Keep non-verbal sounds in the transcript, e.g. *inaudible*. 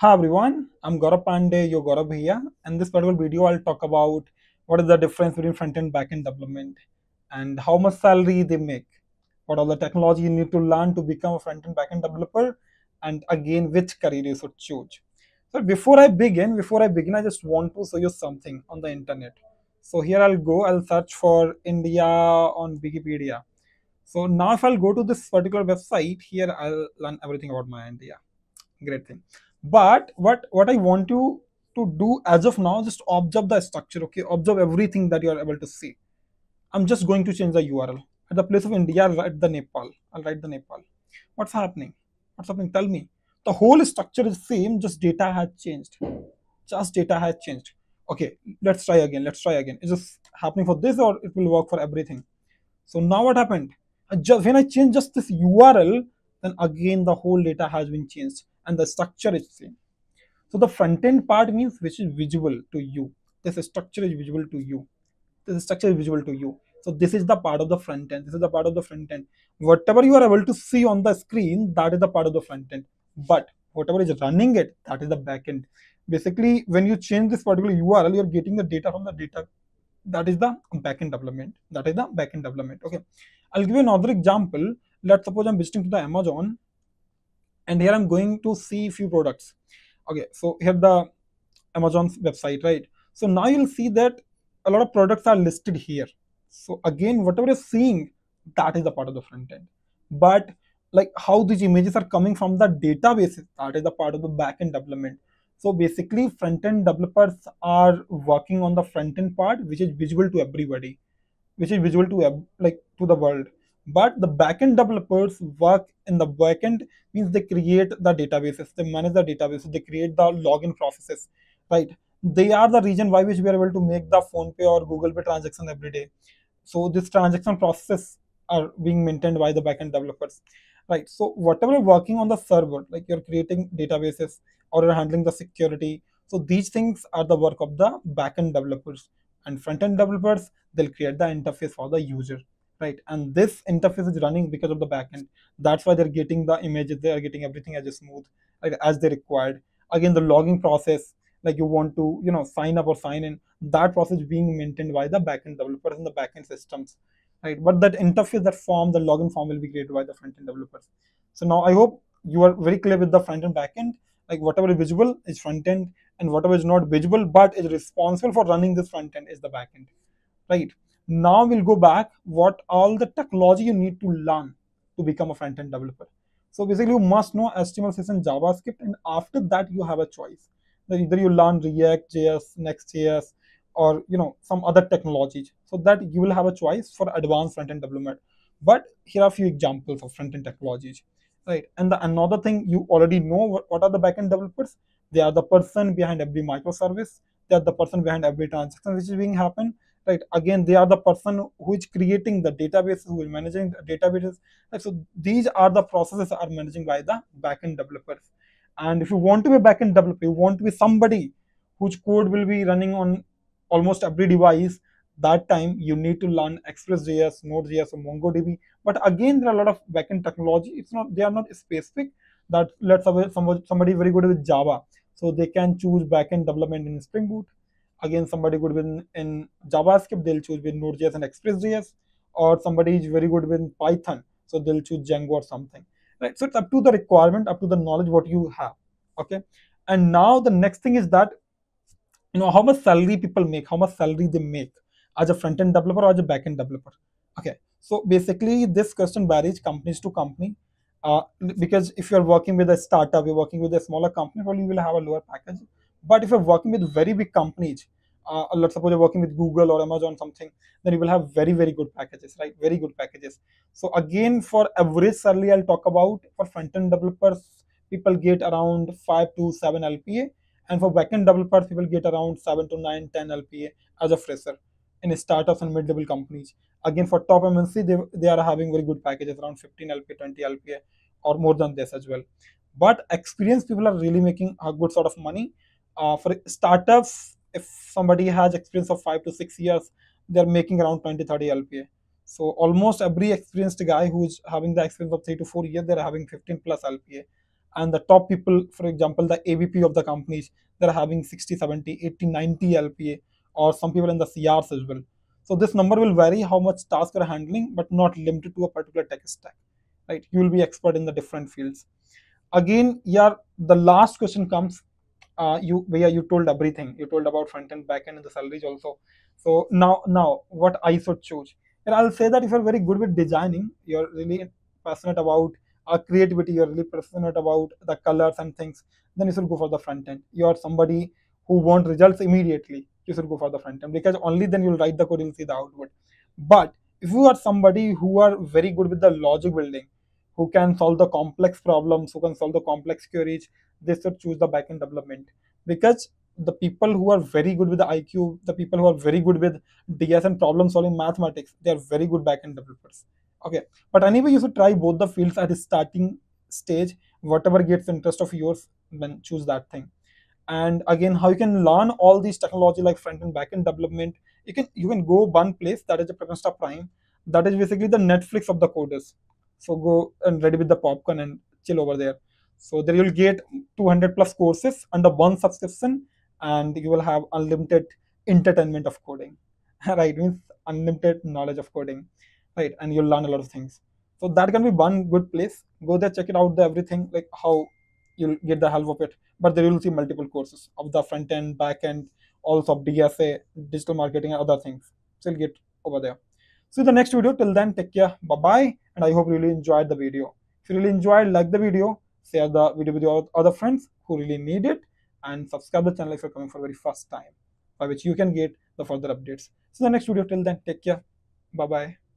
Hi everyone, I'm Gaurav Pandey, your Gaurav here. In this particular video, I'll talk about what is the difference between front and back end development and how much salary they make, what are the technology you need to learn to become a front and back end developer, and again, which career you should choose. So before I begin, before I begin, I just want to show you something on the internet. So here I'll go, I'll search for India on Wikipedia. So now if I'll go to this particular website, here I'll learn everything about my India. Great thing. But what what I want you to do as of now, just observe the structure, okay? Observe everything that you are able to see. I'm just going to change the URL. At the place of India, I'll write the Nepal. I'll write the Nepal. What's happening? What's happening? Tell me. The whole structure is same, just data has changed. Just data has changed. Okay, let's try again. Let's try again. Is this happening for this or it will work for everything? So now what happened? I just when I change just this URL, then again the whole data has been changed and the structure is same. So the front end part means which is visible to you. This structure is visible to you. This structure is visible to you. So this is the part of the front end. This is the part of the front end. Whatever you are able to see on the screen, that is the part of the front end. But whatever is running it, that is the back end. Basically, when you change this particular URL, you're getting the data from the data. That is the backend development. That is the backend development. Okay. I'll give you another example. Let's suppose I'm visiting to the Amazon and here I'm going to see a few products. Okay, so here the Amazon's website, right? So now you'll see that a lot of products are listed here. So again, whatever you're seeing, that is the part of the front end. But like how these images are coming from the databases, that is the part of the backend development. So basically, front end developers are working on the front end part, which is visible to everybody, which is visible to like to the world but the backend developers work in the backend means they create the databases, they manage the databases, they create the login processes, right? They are the reason why which we are able to make the PhonePe or Google Pay transaction every day. So this transaction processes are being maintained by the backend developers, right? So whatever you're working on the server, like you're creating databases or you're handling the security. So these things are the work of the backend developers and front end developers. They'll create the interface for the user right and this interface is running because of the backend. That's why they're getting the images they are getting everything as smooth as they required. Again the logging process like you want to you know sign up or sign in that process being maintained by the backend developers and the backend systems. Right but that interface that form the login form will be created by the front end developers. So now i hope you are very clear with the front and backend. Like whatever is visible is front end and whatever is not visible but is responsible for running this front end is the backend. Right now we'll go back what all the technology you need to learn to become a front-end developer. So basically you must know HTML, CSS and JavaScript and after that you have a choice. Either you learn React, JS, Next.js or you know some other technologies so that you will have a choice for advanced front-end development. But here are a few examples of front-end technologies. Right. And the, another thing you already know what, what are the backend developers? They are the person behind every microservice. They are the person behind every transaction which is being happen right. Again they are the person who is creating the database who is managing the databases. Right? so these are the processes are managing by the backend developers. And if you want to be a backend developer you want to be somebody whose code will be running on almost every device that time you need to learn express.js node.js or mongodb. But again there are a lot of backend technology. It's not they are not specific that let's say somebody, somebody very good with java. So they can choose backend development in spring boot again somebody good with in javascript they'll choose with node.js and express.js or somebody is very good with python so they'll choose django or something. Right so it's up to the requirement up to the knowledge what you have okay? And now the next thing is that you know how much salary people make how much salary they make as a front-end developer or as a back-end developer okay? So basically this question varies companies to company uh, because if you're working with a startup you're working with a smaller company probably you will have a lower package but if you're working with very big companies, uh, let's suppose you're working with Google or Amazon something, then you will have very very good packages, right? Very good packages. So again, for average salary, I'll talk about for front-end developers, people get around five to seven LPA, and for backend developers, people get around seven to nine, 10 LPA as a fresher in startups and mid-level companies. Again, for top MNC, they, they are having very good packages around 15 LPA, 20 LPA, or more than this as well. But experienced people are really making a good sort of money uh, for startups, if somebody has experience of five to six years, they're making around 20, 30 LPA. So almost every experienced guy who's having the experience of three to four years, they're having 15 plus LPA. and the top people for example the avp of the companies they're having 60 70 80 90 lpa or some people in the crs as well so this number will vary how much task you're handling but not limited to a particular tech stack right you will be expert in the different fields again yeah the last question comes uh, you where you told everything. You told about front end back end and the salaries also. So now now what i should choose? And i'll say that if you're very good with designing you're really passionate about uh, creativity you're really passionate about the colors and things then you should go for the front end. You're somebody who want results immediately you should go for the front end. Because only then you'll write the code you'll see the output. But if you are somebody who are very good with the logic building who can solve the complex problems who can solve the complex queries they should choose the backend development because the people who are very good with the IQ, the people who are very good with DS and problem solving mathematics, they are very good backend developers. Okay, but anyway, you should try both the fields at the starting stage. Whatever gets interest of yours, then choose that thing. And again, how you can learn all these technology like front and backend development. You can you can go one place that is the PrepInsta Prime. That is basically the Netflix of the coders. So go and ready with the popcorn and chill over there. So there you'll get 200 plus courses under one subscription and you will have unlimited entertainment of coding. *laughs* Right means unlimited knowledge of coding. Right and you'll learn a lot of things. So that can be one good place. Go there check it out the everything like how you'll get the help of it. But there you'll see multiple courses of the front end back end also of dsa digital marketing and other things. So you'll get over there. See the next video. Till then take care. Bye bye and i hope you really enjoyed the video. If you really enjoyed like the video share the video with your other friends who really need it and subscribe the channel if you're coming for very first time by which you can get the further updates. So the next video. Till then take care. Bye bye